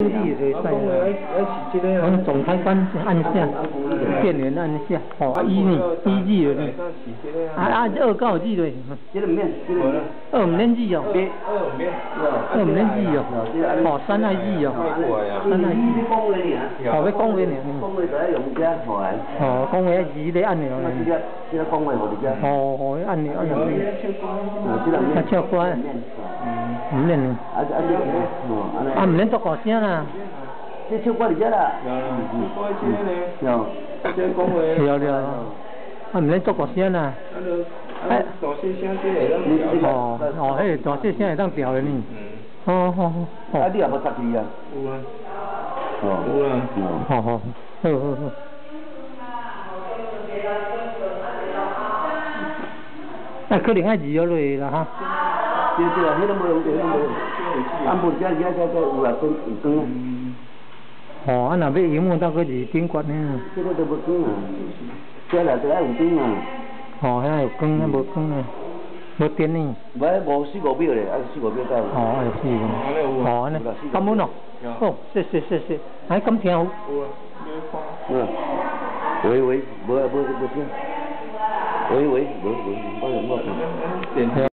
注意 rồi phải nó tổng thái quan ăn xe tiền đến ăn xe họ y này y gì rồi này à à ở cao gì rồi ở lên gì rồi ở lên gì rồi họ san ai gì rồi san ai gì họ với công viên này họ công viên gì để ăn này họ họ ăn này ăn này chưa qua không lên à mình lên tao mlen a mlen to kosia na ti chu kwa dija la yo yo yo a mlen to kosia na 哦哦，嘿，大细声会当调的呢。哦哦哦。啊，你也无插伊啊？有啊。哦。有啊。好好，好好好。啊，可能爱二落去啦哈。chưa chưa hết nó mới được ăn bột ra ra ra ra là tôi cưng họ là bây giờ muốn tao cái gì? Tiếng quạt nha. Cái đó tôi bột cưng à cái là cái đó cũng tiếng à họ hay là cưng hay bột cưng này bột tiền này vậy bộ sĩ bộ biểu này anh sĩ bộ biểu tao. Họ là sĩ bộ họ này. Cảm muốn nó ô xí xí xí xí hãy cảm theo. Ôi ôi bữa bữa bữa kia. Ôi ôi bữa bữa. Bao giờ mua